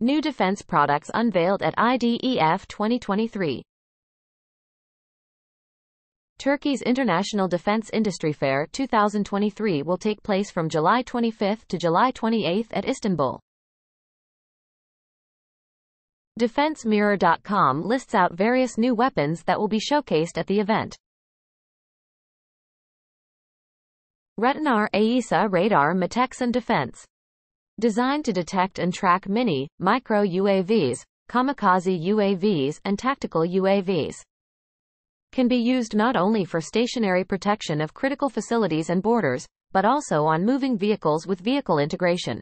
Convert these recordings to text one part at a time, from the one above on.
New defense products unveiled at IDEF 2023. Turkey's International Defense Industry Fair 2023 will take place from July 25 to July 28 at Istanbul. DefenseMirror.com lists out various new weapons that will be showcased at the event. Retinar AESA Radar Meteksan Defense. Designed to detect and track mini, micro UAVs, kamikaze UAVs, and tactical UAVs. Can be used not only for stationary protection of critical facilities and borders, but also on moving vehicles with vehicle integration.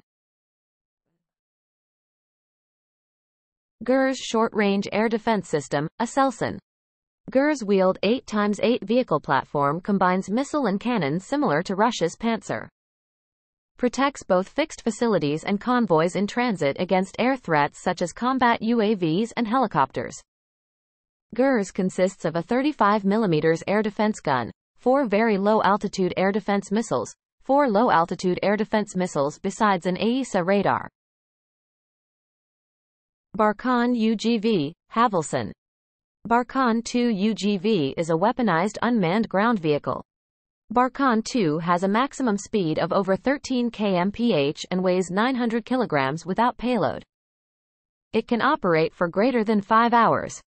Gurz Short-Range Air Defense System, a Aselsan. Gurz wheeled 8x8 vehicle platform combines missile and cannon similar to Russia's Pantsir. Protects both fixed facilities and convoys in transit against air threats such as combat UAVs and helicopters. Gurz consists of a 35mm air defense gun, four very low-altitude air defense missiles, four low-altitude air defense missiles besides an AESA radar. Barkan UGV, Havelsan. Barkan 2 UGV is a weaponized unmanned ground vehicle. Barkan 2 has a maximum speed of over 13 kmph and weighs 900 kilograms without payload. It can operate for greater than 5 hours.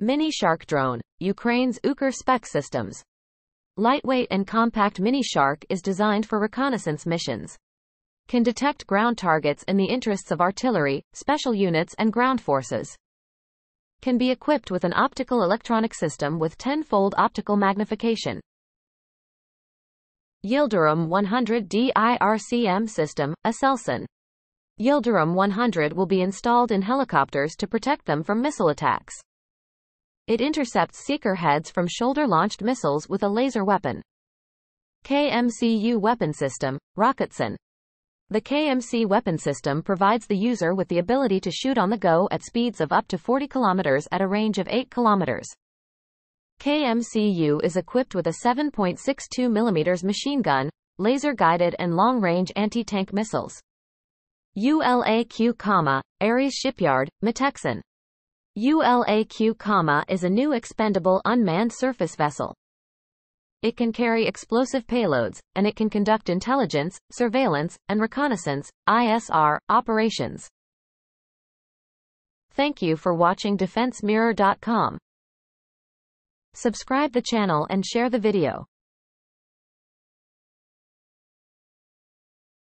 Mini Shark Drone, Ukraine's Ukr Spec Systems. Lightweight and compact Mini Shark is designed for reconnaissance missions can detect ground targets in the interests of artillery, special units and ground forces. Can be equipped with an optical electronic system with tenfold optical magnification. Yildirim 100 DIRCM system, Aselsan. Yildirim 100 will be installed in helicopters to protect them from missile attacks. It intercepts seeker heads from shoulder-launched missiles with a laser weapon. KMCU weapon system, Roketsan. The KMC weapon system provides the user with the ability to shoot on the go at speeds of up to 40 km at a range of 8 km. KMCU is equipped with a 7.62 mm machine gun, laser-guided and long-range anti-tank missiles. ULAQ, Ares Shipyard, Meteksan. ULAQ, is a new expendable unmanned surface vessel. It can carry explosive payloads, and it can conduct intelligence, surveillance, and reconnaissance, ISR, operations. Thank you for watching DefenseMirror.com. Subscribe the channel and share the video.